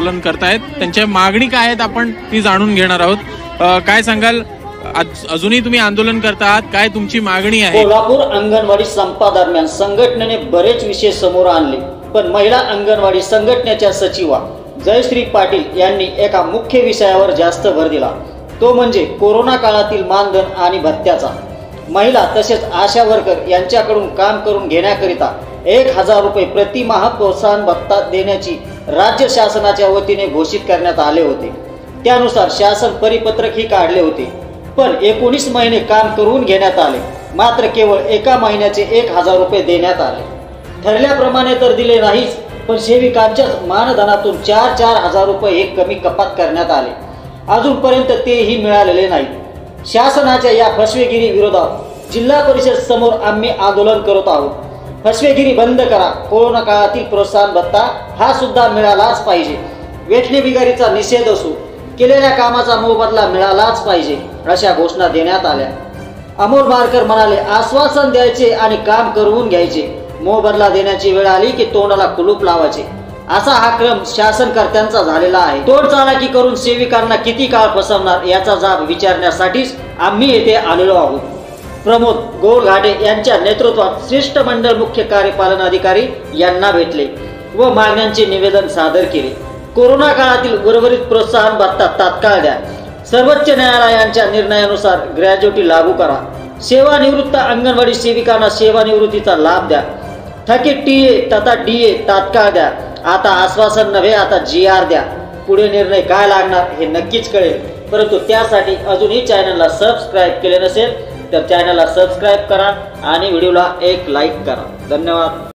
आंदोलन करतायत. त्यांच्या मागणी काय आहेत आपण ती जाणून घेणार आहोत. काय सांगाल? अजूनही तुम्ही आंदोलन करता आहात काय तुमची मागणी आहे? कोल्हापूर अंगणवाडी संपादरम्यान संघटनेने बरेच विषय समोर आणले. पण महिला अंगणवाडी संघटनेच्या सचिवा जयश्री पाटील यांनी एका मुख्य विषयावर जास्त भर दिला. तो म्हणजे कोरोना काळातील मानधन आणि भत्त्याचा. महिला तसेच आशा वर्कर यांच्याकडून काम करून घेण्याकरिता एक हजार रुपये प्रतिमाह प्रोत्साहन भत्ता देण्याची राज्य शासनाच्या वतीने घोषित करण्यात आले होते. त्यानुसार शासन परिपत्रकही काढले होते. पण एकोणीस महिने काम करून घेण्यात आले. मात्र केवळ एका महिन्याचे एक हजार रुपये देण्यात आले. ठरल्याप्रमाणे तर दिले नाहीच पण सेविकांच्याच मानधनातून चार चार हजार रुपये हे कमी कपात करण्यात आले. अजूनपर्यंत तेही मिळालेले नाही. शासनाच्या या फसवेगिरी विरोधात जिल्हा परिषद समोर आम्ही आंदोलन करत आहोत. फसवेगिरी बंद करा. कोरोना काळातील प्रोत्साहन भत्ता हा सुद्धा मिळालाच पाहिजे. वेठणे बिगारीचा निषेध असू केलेल्या कामाचा मोबदला मिळालाच पाहिजे अशा घोषणा देण्यात आल्या. अमोल मारकर म्हणाले आश्वासन द्यायचे आणि काम करवून घ्यायचे. मोबदला देण्याची वेळ आली की तोंडाला कुलूप लावायचे. असा हा क्रम शासनकर्त्यांचा झालेला आहे. तोड चालाकी करून सेविकांना किती काळ फसवणार याचा जाब विचारण्यासाठीच आम्ही येथे आलेलो आहोत. प्रमोद गोरघाटे यांच्या नेतृत्वात शिष्टमंडळ मुख्य कार्यपालन अधिकारी यांना भेटले व मागण्यांचे निवेदन सादर केले. कोरोना काळातील उर्वरित प्रोत्साहन भत्ता तात्काळ द्या. सर्वोच्च न्यायालयांच्या निर्णयानुसार ग्रॅज्युटी लागू करा. सेवानिवृत्त अंगणवाडी सेविकांना सेवानिवृत्तीचा लाभ द्या. थकीत टी ए तथा डी ए तात्काळ द्या. आता आश्वासन नव्हे आता जी आर द्या. पुढे निर्णय काय लागणार हे नक्कीच कळेल. परंतु त्यासाठी अजूनही चॅनलला सबस्क्राईब केले नसेल तर चॅनलला सबस्क्राईब करा आणि व्हिडिओला एक लाईक करा. धन्यवाद.